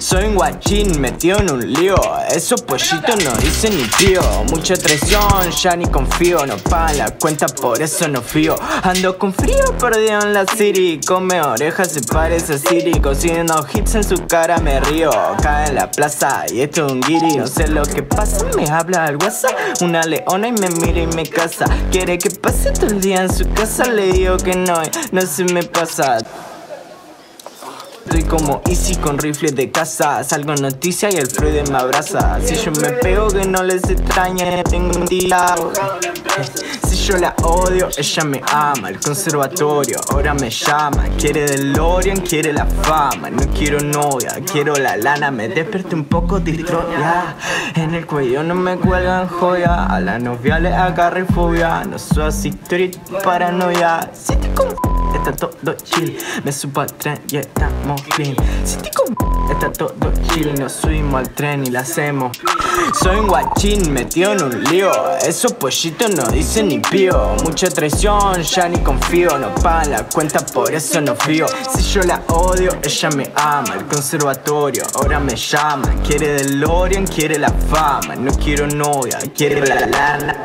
Soy un guachín metido en un lío. Esos pollitos no dicen ni tío. Mucha traición, ya ni confío. No pagan la cuenta, por eso no fío. Ando con frío perdido en la city. Come orejas, se parece a Siri. Consiguiendo hits en su cara, me río. Cae en la plaza y esto es un guiri. No sé lo que pasa, me habla al WhatsApp. Una leona y me mira y me casa. Quiere que pase todo el día en su casa. Le digo que no, y no se me pasa. Estoy como Easy con rifles de casa Salgo en noticia y el Freud me abraza. Si yo me pego que no les extraña Tengo un día Si yo la odio, ella me ama. El conservatorio ahora me llama. Quiere DeLorean, quiere la fama. No quiero novia, quiero la lana. Me desperté un poco de Troya En el cuello no me cuelgan joya. A la novia le agarré fobia. No soy así, street paranoia. Si te está todo chill. Me subo al tren y estamos clean. Si te está todo chill. Nos subimos al tren y la hacemos. Soy un guachín metido en un lío. Esos pollitos no dicen ni pío. Mucha traición, ya ni confío. No pagan la cuenta, por eso no fío. Si yo la odio, ella me ama. El conservatorio ahora me llama. Quiere DeLorean, quiere la fama. No quiero novia, quiere la lana